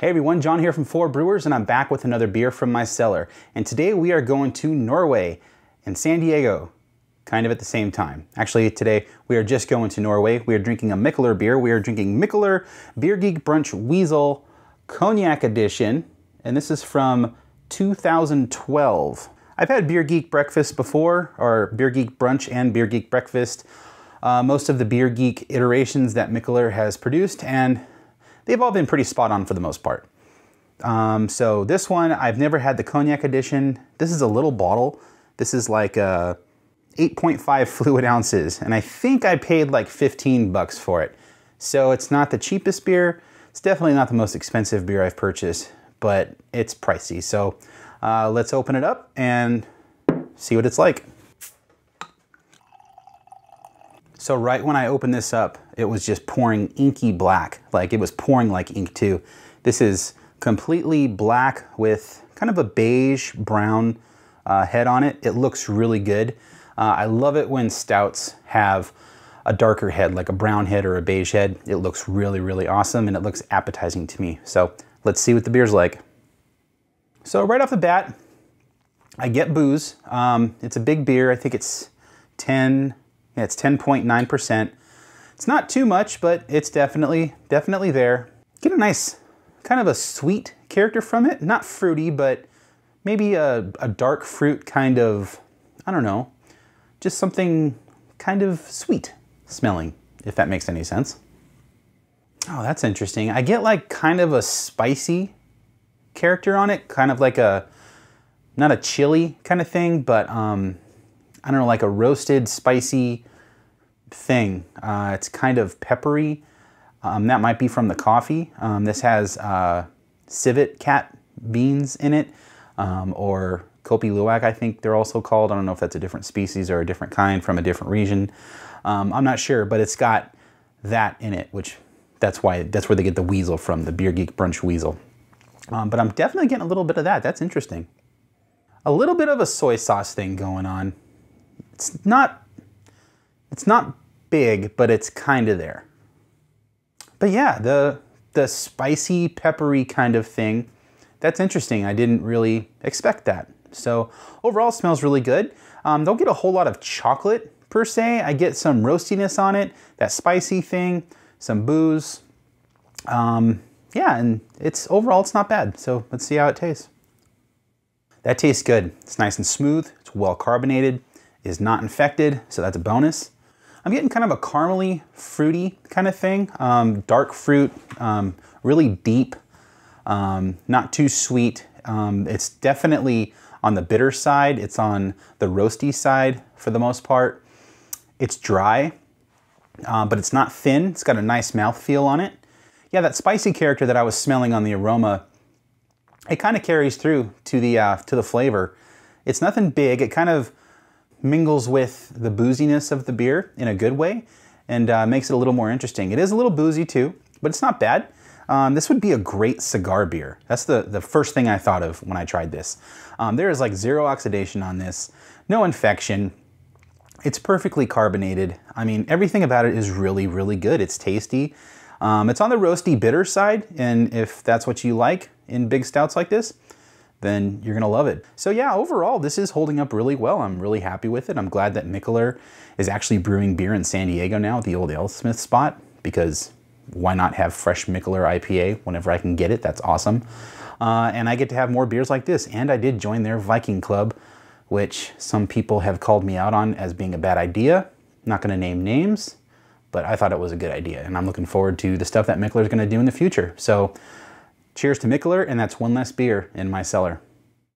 Hey everyone, John here from Four Brewers, and I'm back with another beer from my cellar. And today we are going to Norway and San Diego, kind of at the same time. Actually, today we are just going to Norway. We are drinking a Mikkeller beer. We are drinking Mikkeller Beer Geek Brunch Weasel Cognac Edition, and this is from 2012. I've had Beer Geek Breakfast before, or Beer Geek Brunch and Beer Geek Breakfast. Uh, most of the Beer Geek iterations that Mikkeller has produced, and they've all been pretty spot on for the most part. Um, so this one, I've never had the cognac edition. This is a little bottle. This is like uh, 8.5 fluid ounces, and I think I paid like 15 bucks for it. So it's not the cheapest beer. It's definitely not the most expensive beer I've purchased, but it's pricey. So uh, let's open it up and see what it's like. So right when I opened this up, it was just pouring inky black. Like it was pouring like ink too. This is completely black with kind of a beige brown uh, head on it. It looks really good. Uh, I love it when stouts have a darker head, like a brown head or a beige head. It looks really, really awesome and it looks appetizing to me. So let's see what the beer's like. So right off the bat, I get booze. Um, it's a big beer. I think it's 10, yeah, it's 10.9%. It's not too much, but it's definitely, definitely there. Get a nice, kind of a sweet character from it. Not fruity, but maybe a, a dark fruit kind of, I don't know, just something kind of sweet smelling, if that makes any sense. Oh, that's interesting. I get like kind of a spicy character on it, kind of like a, not a chili kind of thing, but um, I don't know, like a roasted, spicy thing. Uh, it's kind of peppery. Um, that might be from the coffee. Um, this has uh, civet cat beans in it, um, or Kopi Luwak, I think they're also called. I don't know if that's a different species or a different kind from a different region. Um, I'm not sure, but it's got that in it, which that's why that's where they get the weasel from, the Beer Geek Brunch weasel. Um, but I'm definitely getting a little bit of that. That's interesting. A little bit of a soy sauce thing going on. It's not, it's not big, but it's kind of there. But yeah, the the spicy, peppery kind of thing, that's interesting. I didn't really expect that. So overall, smells really good. Um, don't get a whole lot of chocolate per se. I get some roastiness on it, that spicy thing, some booze. Um, yeah, and it's overall, it's not bad. So let's see how it tastes. That tastes good. It's nice and smooth. It's well carbonated is not infected, so that's a bonus. I'm getting kind of a caramely, fruity kind of thing. Um, dark fruit, um, really deep, um, not too sweet. Um, it's definitely on the bitter side. It's on the roasty side for the most part. It's dry, uh, but it's not thin. It's got a nice mouth feel on it. Yeah, that spicy character that I was smelling on the aroma, it kind of carries through to the, uh, to the flavor. It's nothing big. It kind of mingles with the booziness of the beer in a good way and uh, makes it a little more interesting. It is a little boozy too, but it's not bad. Um, this would be a great cigar beer. That's the, the first thing I thought of when I tried this. Um, there is like zero oxidation on this, no infection. It's perfectly carbonated. I mean, everything about it is really, really good. It's tasty. Um, it's on the roasty bitter side, and if that's what you like in big stouts like this, then you're gonna love it. So yeah, overall, this is holding up really well. I'm really happy with it. I'm glad that Mikkeller is actually brewing beer in San Diego now at the old AleSmith spot because why not have fresh Mikkeller IPA whenever I can get it? That's awesome. Uh, and I get to have more beers like this. And I did join their Viking Club, which some people have called me out on as being a bad idea. Not gonna name names, but I thought it was a good idea. And I'm looking forward to the stuff that Mikkeller is gonna do in the future. So Cheers to Mikkeller, and that's one less beer in my cellar.